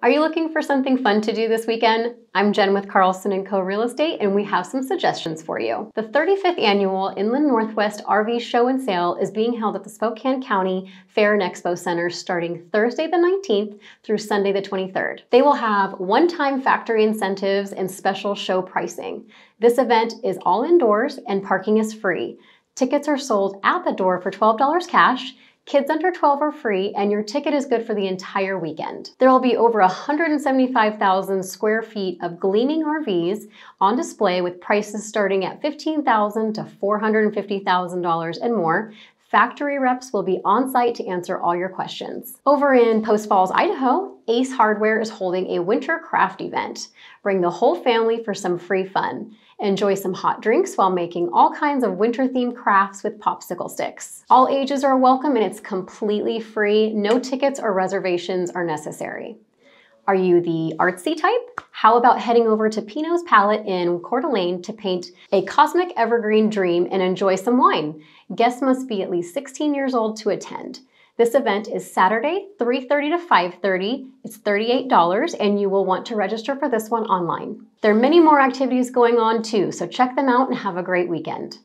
Are you looking for something fun to do this weekend? I'm Jen with Carlson & Co. Real Estate and we have some suggestions for you. The 35th annual Inland Northwest RV Show and Sale is being held at the Spokane County Fair and Expo Center starting Thursday the 19th through Sunday the 23rd. They will have one-time factory incentives and special show pricing. This event is all indoors and parking is free. Tickets are sold at the door for $12 cash Kids under 12 are free, and your ticket is good for the entire weekend. There will be over 175,000 square feet of gleaming RVs on display with prices starting at 15,000 to $450,000 and more. Factory reps will be on site to answer all your questions. Over in Post Falls, Idaho, Ace Hardware is holding a winter craft event. Bring the whole family for some free fun. Enjoy some hot drinks while making all kinds of winter-themed crafts with popsicle sticks. All ages are welcome and it's completely free. No tickets or reservations are necessary. Are you the artsy type? How about heading over to Pinot's Palette in Coeur d'Alene to paint a cosmic evergreen dream and enjoy some wine? Guests must be at least 16 years old to attend. This event is Saturday, 3.30 to 5.30. It's $38 and you will want to register for this one online. There are many more activities going on too, so check them out and have a great weekend.